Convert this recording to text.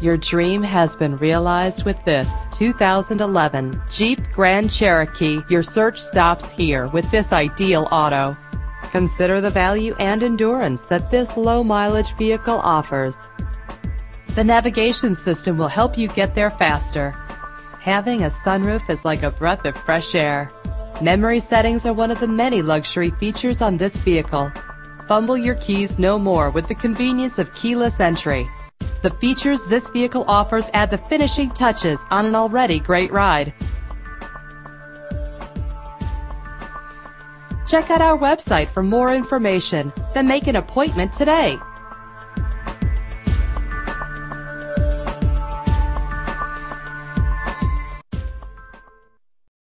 Your dream has been realized with this 2011 Jeep Grand Cherokee. Your search stops here with this ideal auto. Consider the value and endurance that this low mileage vehicle offers. The navigation system will help you get there faster. Having a sunroof is like a breath of fresh air. Memory settings are one of the many luxury features on this vehicle. Fumble your keys no more with the convenience of keyless entry. The features this vehicle offers add the finishing touches on an already great ride. Check out our website for more information, then make an appointment today.